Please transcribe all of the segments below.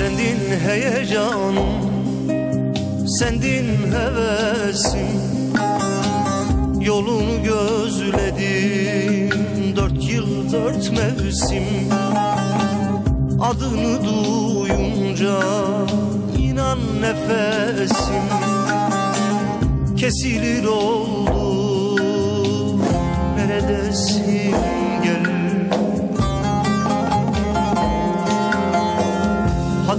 Sendin heyecanım Sendin hevesim. Yolunu gözledim Dört yıl dört mevsim. Adını duyunca inan nefesim. Kesilir oldu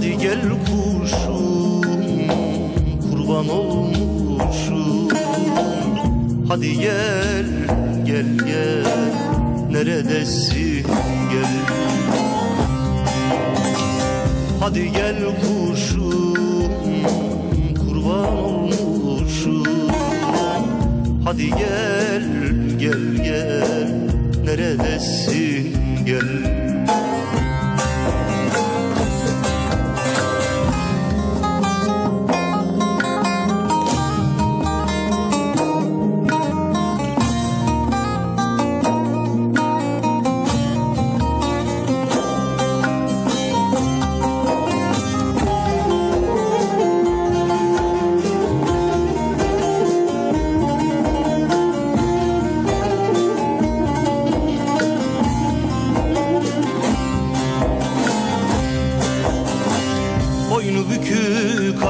Hadi gel kuşum kurban olmuşum. Hadi gel gel gel neredesin? Gel. Hadi gel kuşum kurban olmuşum. Hadi gel gel gel neredesin? Gel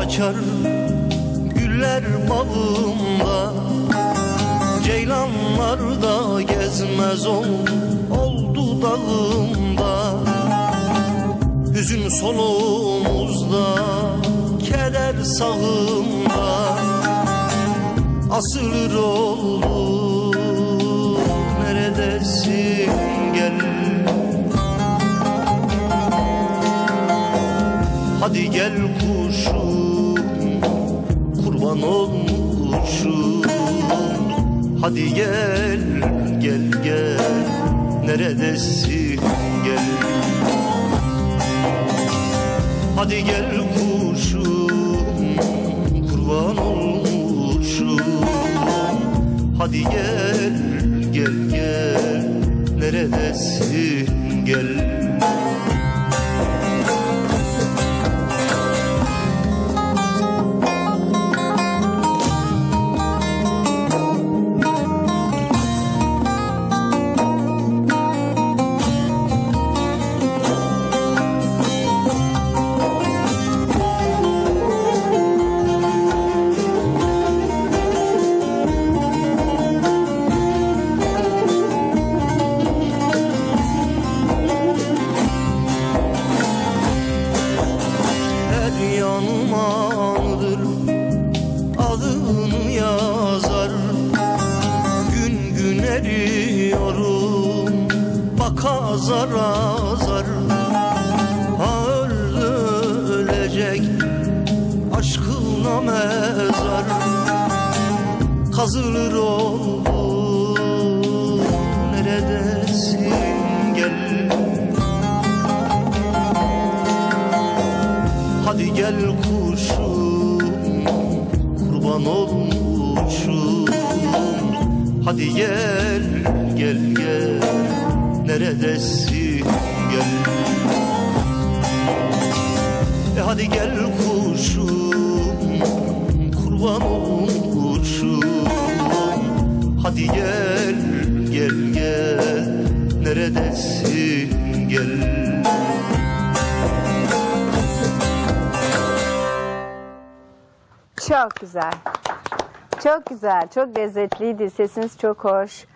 açar Güller bağımda Ceylanlar da gezmez ol, oldu dağımda Hüzün solumuzda Keder sağımda. Asılır oldu Hadi gel kuşum kurban olmuşum Hadi gel gel gel neredesin gel. Hadi gel kuşum kurban olmuşum Hadi gel gel gel neredesin gel azar azar Ha öldü ölecek Aşkına mezar Kazılır oldu Neredesin gel. Hadi gel kuşum kurban olmuşum. Hadi gel gel gel neredesin gel e hadi gel kuşum kurban olmuşum Hadi gel gel gel neredesin gel Çok güzel. Çok güzel, çok lezzetliydi. Sesiniz çok hoş.